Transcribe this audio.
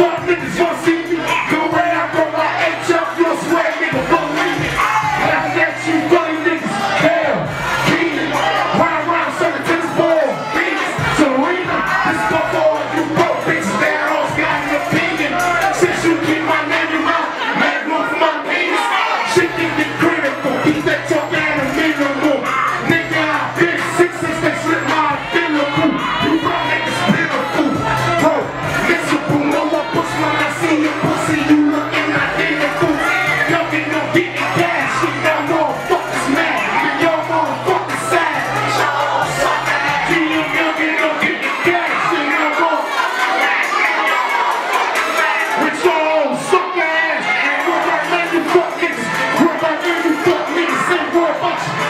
Fuck niggas, Sports.